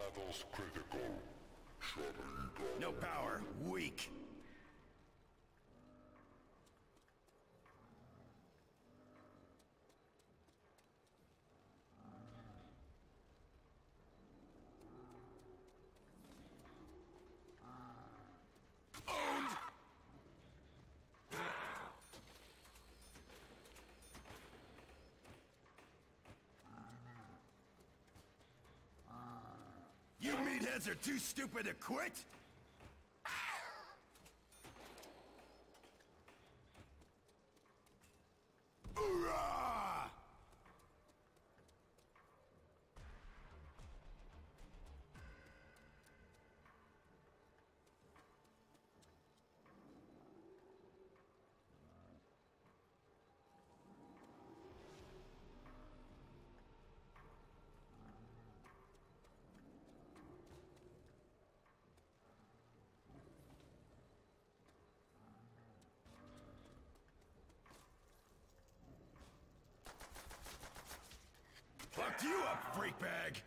levels critical. Shutting down. No power. Weak. You meatheads are too stupid to quit? Hoorah! Fucked you up, freak bag!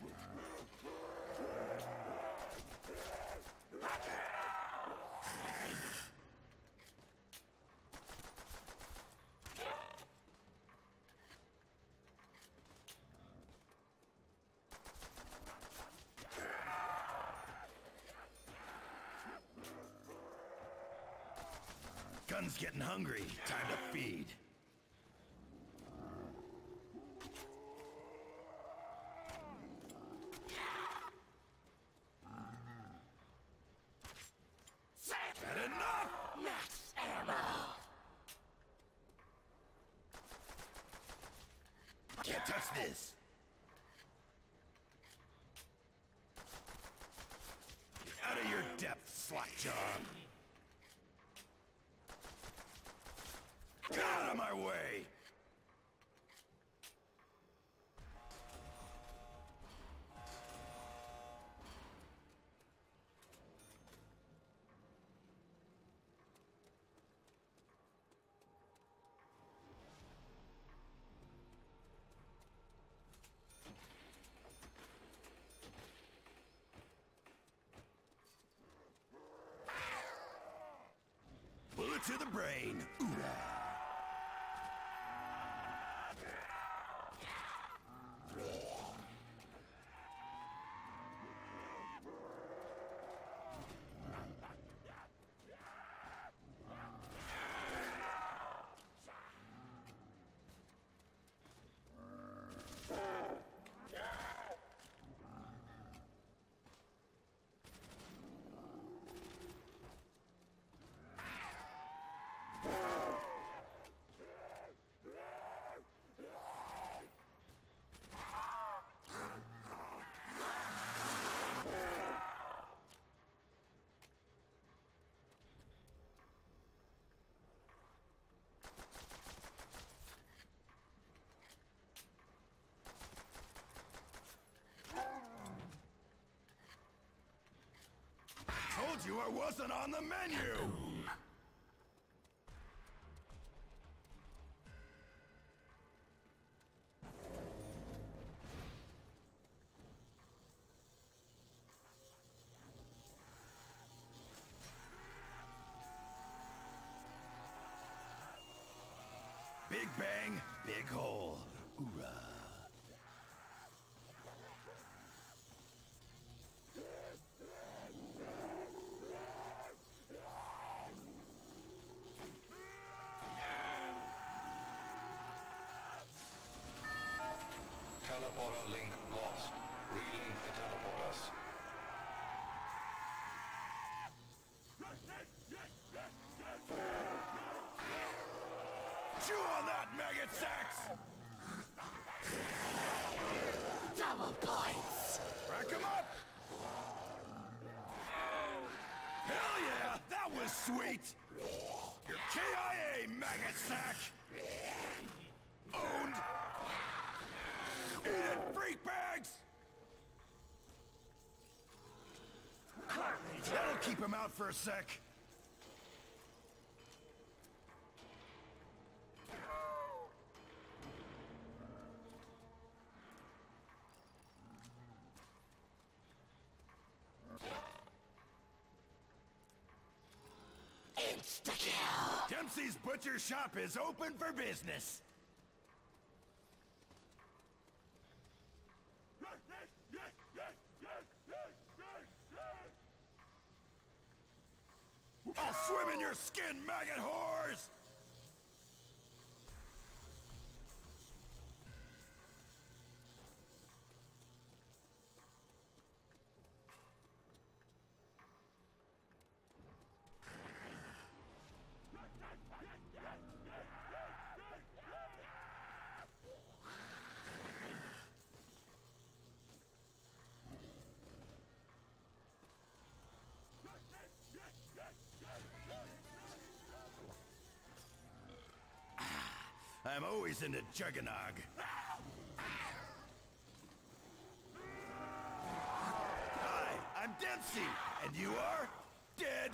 Gun's getting hungry. Time to feed. This! Get out of your depth, slackjaw! Get out of my way! To the brain. Ooh. Told you I wasn't on the menu! Big bang, big hole. Hoorah. Teleporter link lost. Relink the teleporters. Chew on that, maggot sacks! Double points! Rack 'em up! Hell yeah! That was sweet! You're KIA, maggot sack! Owned! Stop freak bags! That'll keep him out for a sec. Insta-kill! Dempsey's Butcher Shop is open for business. Swim in your skin, maggot whores! I'm always Juggernog. Hi, I'm Dempsey, and you are dead.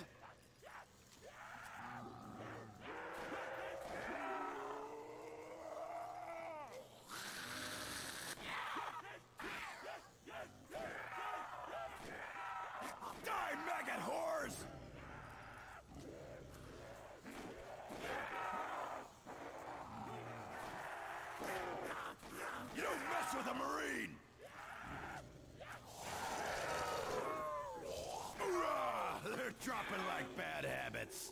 Die, maggot whores! Mess with a Marine! They're dropping like bad habits.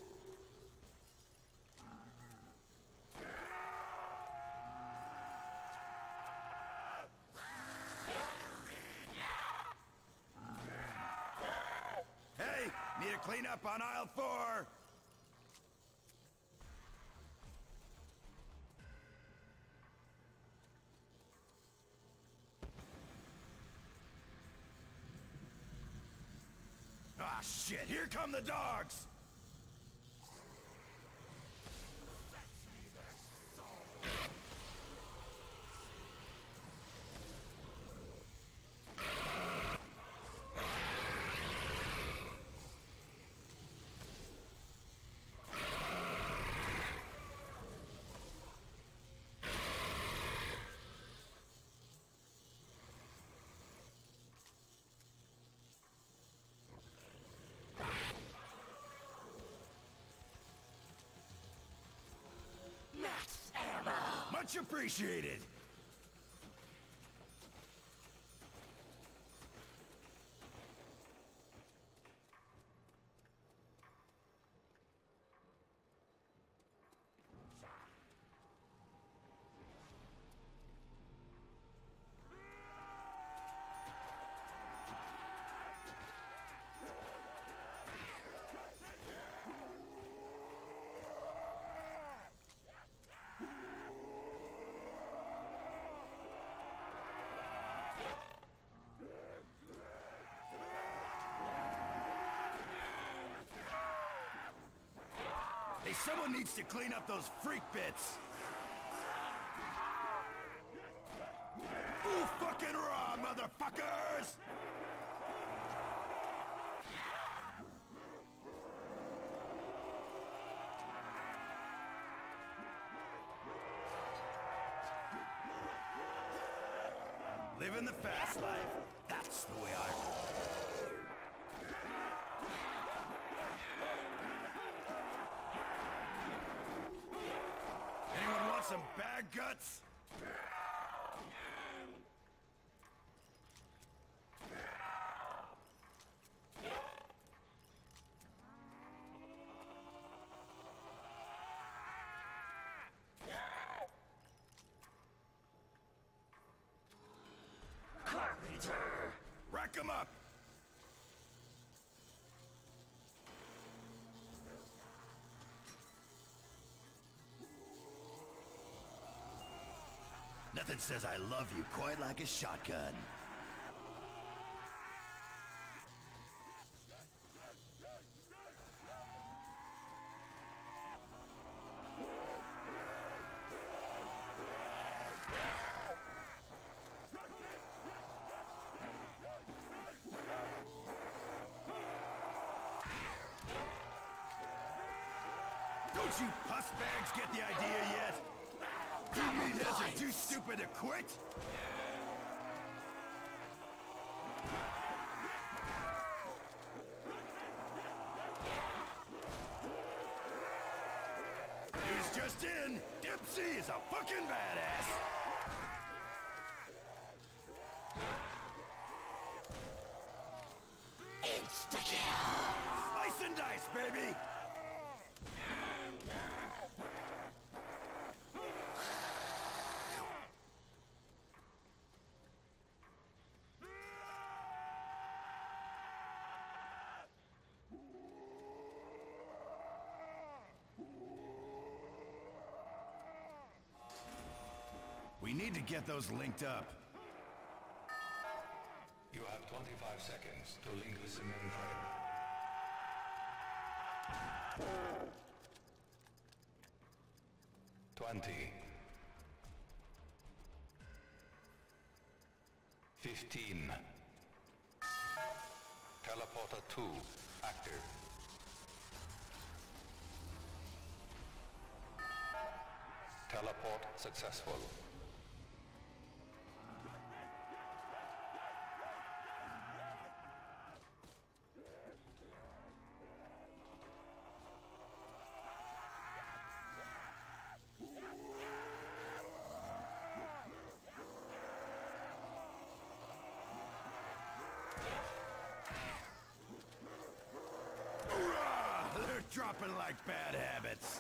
Hey, need a cleanup on aisle four? Ah, shit, here come the dogs! Much appreciated! Someone needs to clean up those freak bits! Ooh, fucking raw, motherfuckers! Living the fast life. That's the way I roll. Some bag guts? Carpenter. Rack 'em up! Nothing says I love you quite like a shotgun. Don't you puss bags get the idea yet? You mean us are too stupid to quit? He's just in! Dempsey is a fucking badass! Need to get those linked up. You have 25 seconds to link with the mainframe. Twenty. Fifteen. Teleporter two active. Teleport successful. Dropping like bad habits.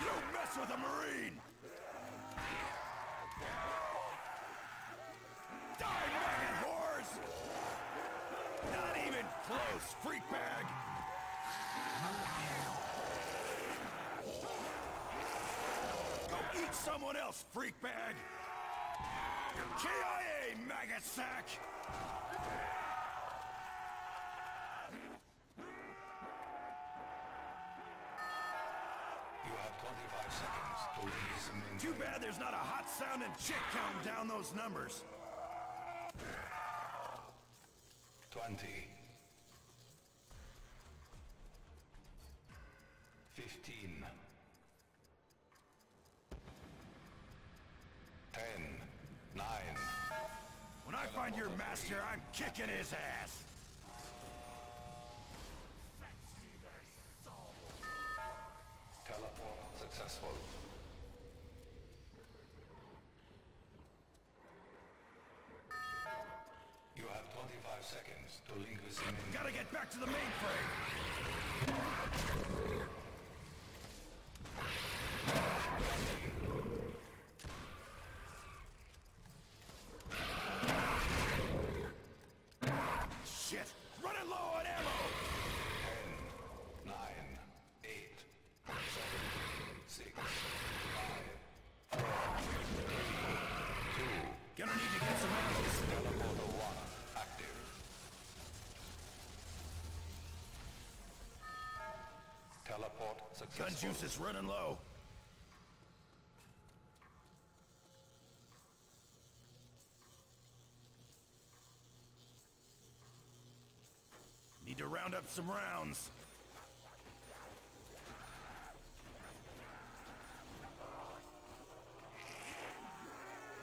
You don't mess with a Marine! Die, maggot whores! Not even close, freak bag! Go eat someone else, freak bag! KIA, maggot sack! You have 25 seconds to with the. Too bad there's not a hot sounding chick counting down those numbers. 20 find your master, I'm kicking his ass. Teleport successful. You have 25 seconds to link with. Gotta get back to the mainframe. Teleport Gun juice is running low. Need to round up some rounds.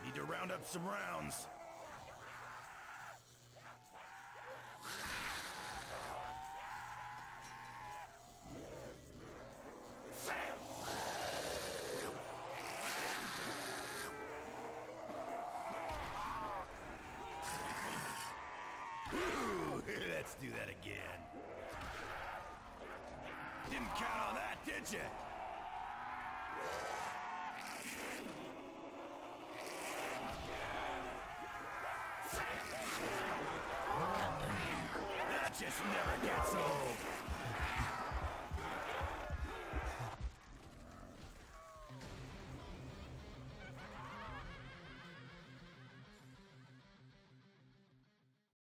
Need to round up some rounds. Ooh, let's do that again. Didn't count on that, did you? That just never gets old.